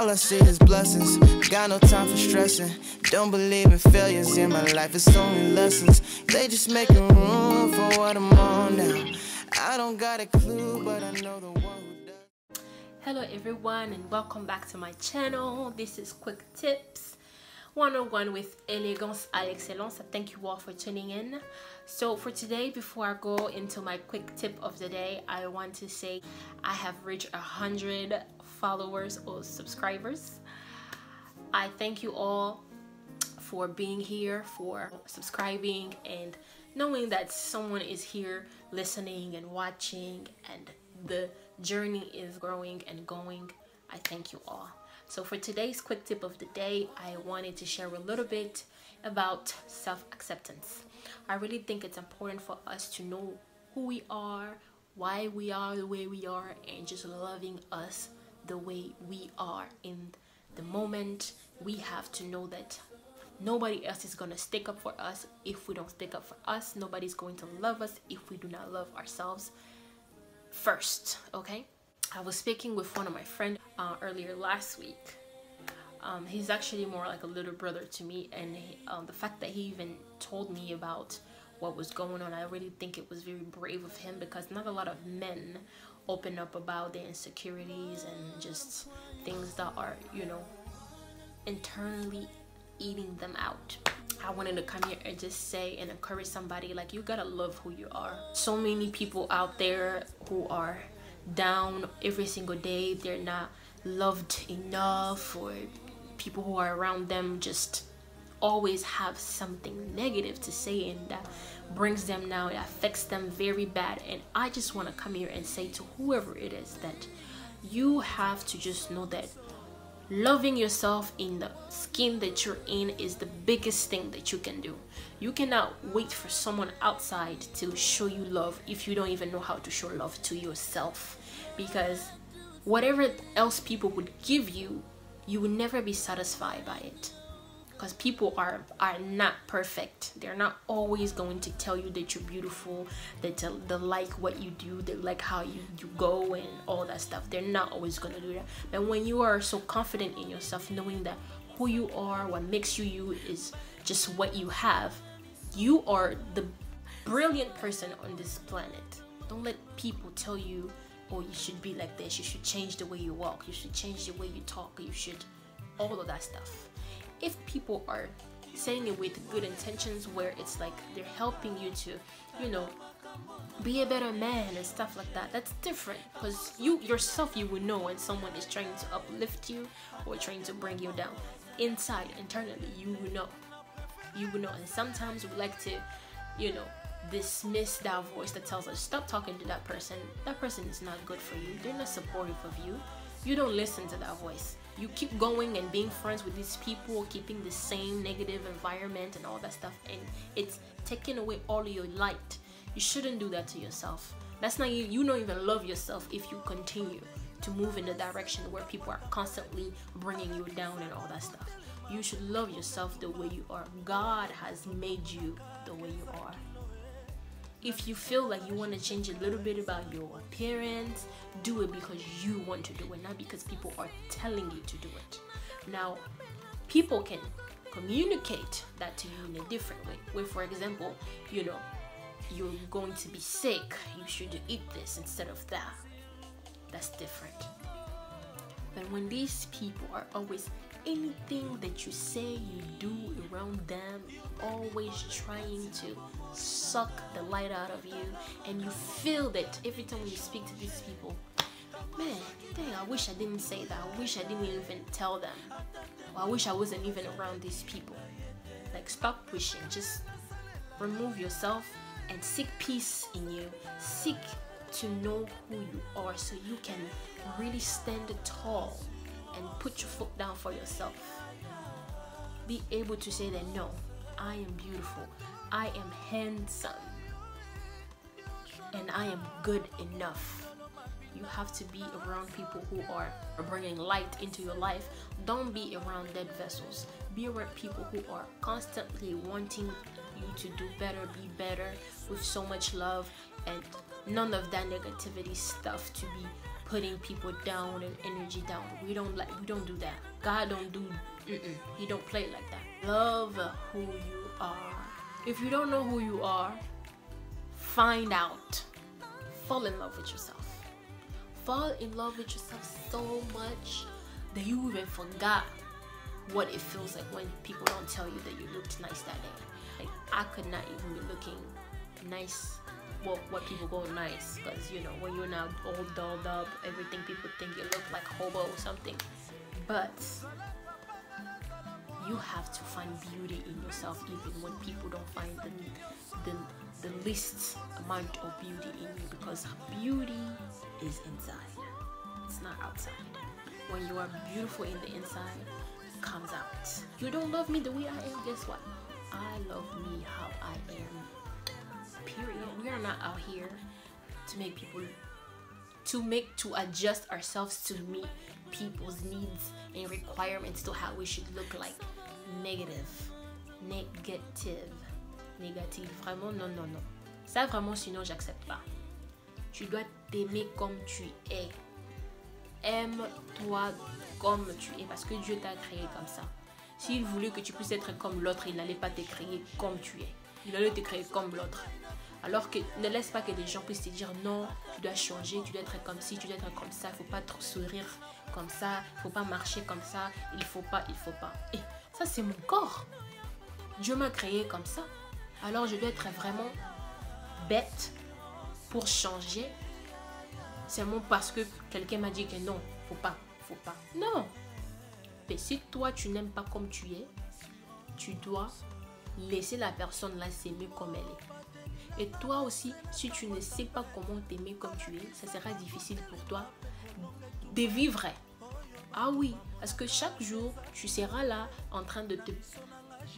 All I see is blessings. Got no time for stressing. Don't believe in failures in my life. It's only lessons. They just making room for what I'm on now. I don't got a clue, but I know the one. Hello everyone and welcome back to my channel. This is Quick Tips 101 with Elegance à l'Excellence. Thank you all for tuning in. So for today, before I go into my quick tip of the day, I want to say I have reached a hundred followers or subscribers. I thank you all for being here, for subscribing and knowing that someone is here listening and watching and the journey is growing and going. I thank you all. So for today's quick tip of the day, I wanted to share a little bit about self-acceptance. I really think it's important for us to know who we are, why we are the way we are, and just loving us the way we are in the moment. We have to know that nobody else is going to stick up for us if we don't stick up for us. Nobody's going to love us if we do not love ourselves first, okay? I was speaking with one of my friends uh, earlier last week. Um, he's actually more like a little brother to me, and he, um, the fact that he even told me about what was going on, I really think it was very brave of him because not a lot of men open up about their insecurities and just things that are, you know, internally eating them out. I wanted to come here and just say and encourage somebody like you gotta love who you are. So many people out there who are down every single day, they're not loved enough, or people who are around them just always have something negative to say and that brings them down it affects them very bad. And i just want to come here and say to whoever it is that you have to just know that loving yourself in the skin that you're in is the biggest thing that you can do. You cannot wait for someone outside to show you love if you don't even know how to show love to yourself. Because whatever else people would give you you will never be satisfied by it because people are are not perfect. They're not always going to tell you that you're beautiful that they like what you do they like how you, you go and all that stuff. They're not always going to do that. But when you are so confident in yourself knowing that who you are what makes you you is just what you have you are the brilliant person on this planet. Don't let people tell you oh you should be like this. You should change the way you walk. You should change the way you talk. You should all of that stuff if people are saying it with good intentions where it's like they're helping you to you know be a better man and stuff like that that's different. Because you yourself you will know when someone is trying to uplift you or trying to bring you down. Inside internally you will know. You will know. And sometimes we like to you know dismiss that voice that tells us stop talking to that person. That person is not good for you. They're not supportive of you. You don't listen to that voice you keep going and being friends with these people keeping the same negative environment and all that stuff and it's taking away all your light. You shouldn't do that to yourself. That's not you you don't even love yourself if you continue to move in the direction where people are constantly bringing you down and all that stuff. You should love yourself the way you are. God has made you the way you are if you feel like you want to change a little bit about your appearance do it because you want to do it not because people are telling you to do it. Now people can communicate that to you in a different way. Where for example you know you're going to be sick you should eat this instead of that. That's different. But when these people are always anything that you say you do around them always trying to suck the light out of you and you feel that every time you speak to these people man dang i wish i didn't say that. I wish i didn't even tell them. Or i wish i wasn't even around these people. Like stop pushing. Just remove yourself and seek peace in you. Seek to know who you are so you can really stand tall and put your foot down for yourself be able to say that no i am beautiful I am handsome and I am good enough. You have to be around people who are bringing light into your life. Don't be around dead vessels. Be around people who are constantly wanting you to do better, be better, with so much love and none of that negativity stuff to be putting people down and energy down. We don't like we don't do that. God don't do mm-mm. He don't play like that. Love who you are. If you don't know who you are, find out. Fall in love with yourself. Fall in love with yourself so much that you even forgot what it feels like when people don't tell you that you looked nice that day. Like I could not even be looking nice what what people go nice because you know when you're now all dolled up everything people think you look like hobo or something. But you have to find beauty in yourself even when people don't find the the, the least amount of beauty in you because beauty is inside. It's not outside. When you are beautiful in the inside comes out. You don't love me the way i am? Guess what? I love me how i am period. We are not out here to make people to make to adjust ourselves to meet people's needs and requirements to how we should look like. Negative. Négative négative vraiment non non non. Ça vraiment sinon j'accepte pas. Tu dois t'aimer comme tu es. Aime-toi comme tu es parce que Dieu t'a créé comme ça. S'il voulait que tu puisses être comme l'autre il n'allait pas te créer comme tu es il allait te créer comme l'autre alors que ne laisse pas que les gens puissent te dire non, tu dois changer, tu dois être comme ci, tu dois être comme ça, il faut pas trop sourire comme ça, il faut pas marcher comme ça, il faut pas, il faut pas. Et ça c'est mon corps. Dieu m'a créé comme ça. Alors je dois être vraiment bête pour changer seulement parce que quelqu'un m'a dit que non, faut pas, faut pas. Non. Mais si toi tu n'aimes pas comme tu es, tu dois laisser la personne là s'aimer comme elle est. Et toi aussi, si tu ne sais pas comment t'aimer comme tu es, ça sera difficile pour toi de vivre. Ah oui, parce que chaque jour, tu seras là en train de te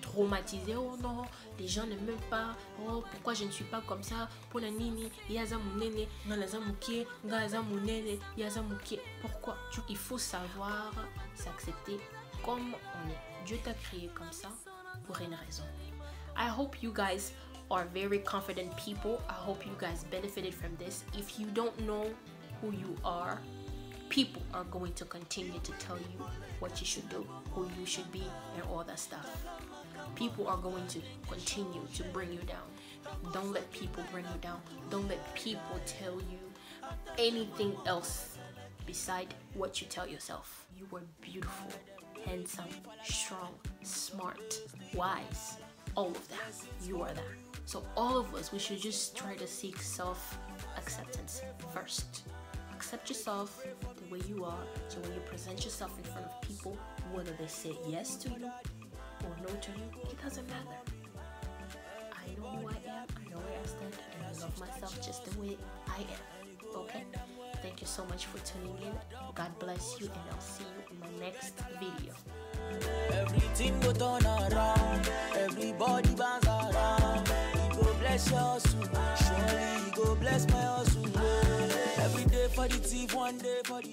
traumatiser. Oh non, les gens ne m'aiment pas. Oh, pourquoi je ne suis pas comme ça? Pour la nini, Pourquoi? Il faut savoir s'accepter comme on est. Dieu t'a créé comme ça pour une raison. I hope you guys are very confident people. I hope you guys benefited from this. If you don't know who you are, people are going to continue to tell you what you should do, who you should be, and all that stuff. People are going to continue to bring you down. Don't let people bring you down. Don't let people tell you anything else beside what you tell yourself. You are beautiful, handsome, strong, smart, wise. All of that. You are that. So, all of us, we should just try to seek self acceptance first. Accept yourself the way you are. So, when you present yourself in front of people, whether they say yes to you or no to you, it doesn't matter. I know who I am, I know where I stand, and I love myself just the way I am. Okay? Thank you so much for tuning in. God bless you, and I'll see you in my next video. Everybody bounce around. He go bless your surely he go bless my. Every day for the thief, one day for the